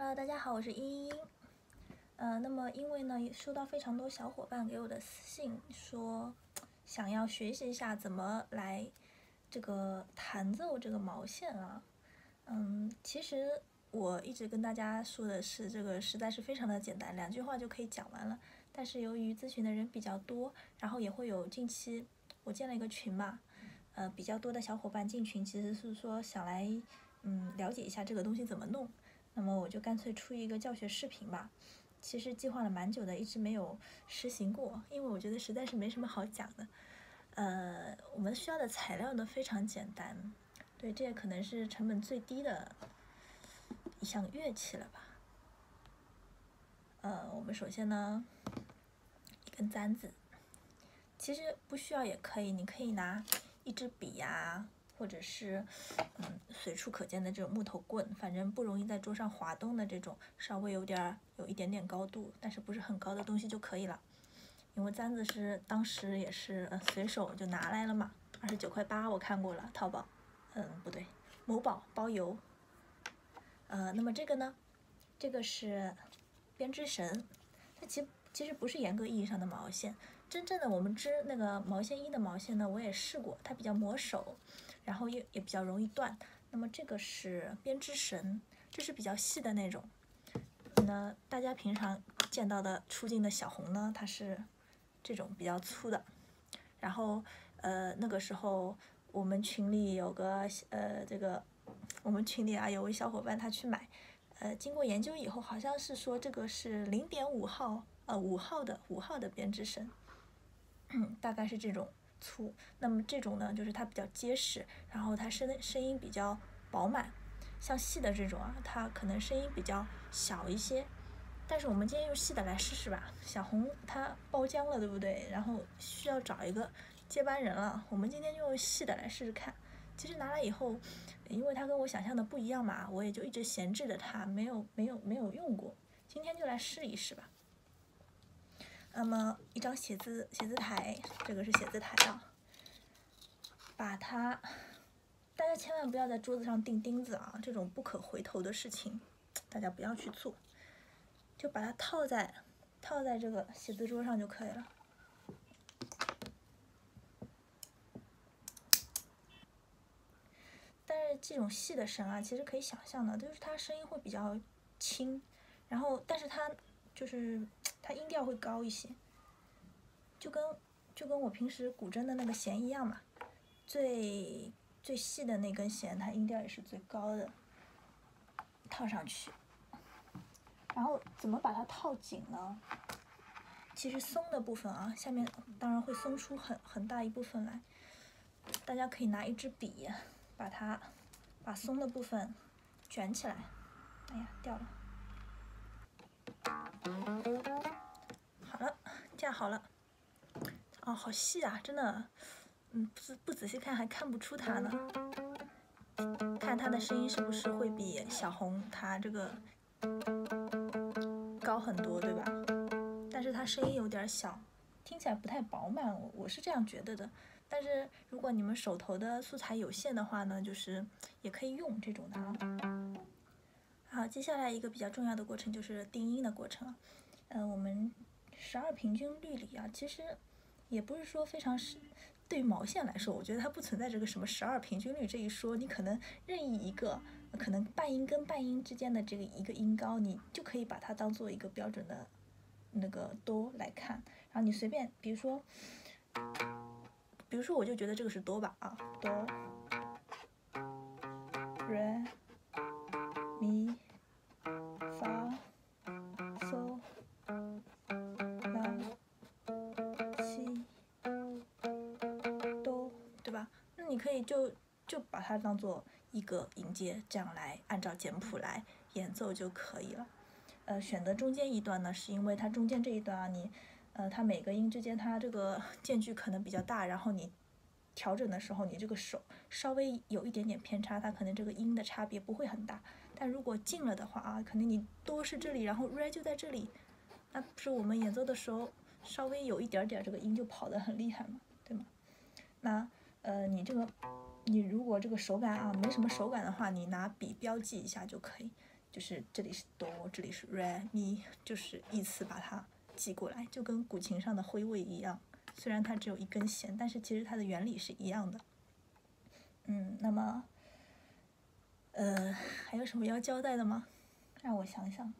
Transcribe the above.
呃大家好，我是茵茵。呃，那么因为呢，收到非常多小伙伴给我的私信，说想要学习一下怎么来这个弹奏这个毛线啊。嗯，其实我一直跟大家说的是，这个实在是非常的简单，两句话就可以讲完了。但是由于咨询的人比较多，然后也会有近期我建了一个群嘛，呃，比较多的小伙伴进群，其实是说想来嗯了解一下这个东西怎么弄。那么我就干脆出一个教学视频吧。其实计划了蛮久的，一直没有实行过，因为我觉得实在是没什么好讲的。呃，我们需要的材料呢非常简单，对，这也可能是成本最低的一项乐器了吧。呃，我们首先呢，一根簪子，其实不需要也可以，你可以拿一支笔呀。或者是，嗯，随处可见的这种木头棍，反正不容易在桌上滑动的这种，稍微有点儿有一点点高度，但是不是很高的东西就可以了。因为簪子是当时也是随手就拿来了嘛，二十九块八我看过了，淘宝，嗯，不对，某宝包邮。呃，那么这个呢，这个是编织绳，它其其实不是严格意义上的毛线，真正的我们织那个毛线衣的毛线呢，我也试过，它比较磨手。然后也也比较容易断。那么这个是编织绳，这是比较细的那种。那大家平常见到的出镜的小红呢，它是这种比较粗的。然后呃那个时候我们群里有个呃这个我们群里啊有位小伙伴他去买，呃经过研究以后好像是说这个是零点五号呃五号的五号的编织绳，大概是这种。粗，那么这种呢，就是它比较结实，然后它声声音比较饱满，像细的这种啊，它可能声音比较小一些。但是我们今天用细的来试试吧。小红它包浆了，对不对？然后需要找一个接班人了。我们今天就用细的来试试看。其实拿来以后，因为它跟我想象的不一样嘛，我也就一直闲置着它，没有没有没有用过。今天就来试一试吧。那么一张写字写字台，这个是写字台啊，把它，大家千万不要在桌子上钉钉子啊，这种不可回头的事情，大家不要去做，就把它套在套在这个写字桌上就可以了。但是这种细的绳啊，其实可以想象的，就是它声音会比较轻，然后但是它就是。它音调会高一些，就跟就跟我平时古筝的那个弦一样嘛，最最细的那根弦，它音调也是最高的。套上去，然后怎么把它套紧呢？其实松的部分啊，下面当然会松出很很大一部分来。大家可以拿一支笔，把它把松的部分卷起来。哎呀，掉了。架好了，哦，好细啊，真的，嗯，不不仔细看还看不出它呢。看它的声音是不是会比小红它这个高很多，对吧？但是它声音有点小，听起来不太饱满，我我是这样觉得的。但是如果你们手头的素材有限的话呢，就是也可以用这种的啊。好，接下来一个比较重要的过程就是定音的过程，嗯，我们。十二平均律里啊，其实也不是说非常是对于毛线来说，我觉得它不存在这个什么十二平均律这一说。你可能任意一个，可能半音跟半音之间的这个一个音高，你就可以把它当做一个标准的那个哆来看。然后你随便，比如说，比如说我就觉得这个是哆吧啊，哆可以就就把它当做一个音阶，这样来按照简谱来演奏就可以了。呃，选择中间一段呢，是因为它中间这一段啊，你呃，它每个音之间它这个 间距可能比较大，然后你调整的时候，你这个手稍微有一点点偏差，它可能这个音的差别不会很大。但如果近了的话啊，肯定你哆是这里，然后 re 就在这里，那不是我们演奏的时候稍微有一点点这个音就跑得很厉害嘛，对吗？那。呃，你这个，你如果这个手感啊没什么手感的话，你拿笔标记一下就可以。就是这里是哆，这里是 re mi，就是依次把它记过来，就跟古琴上的徽位一样。虽然它只有一根弦，但是其实它的原理是一样的。嗯，那么，呃，还有什么要交代的吗？让我想想。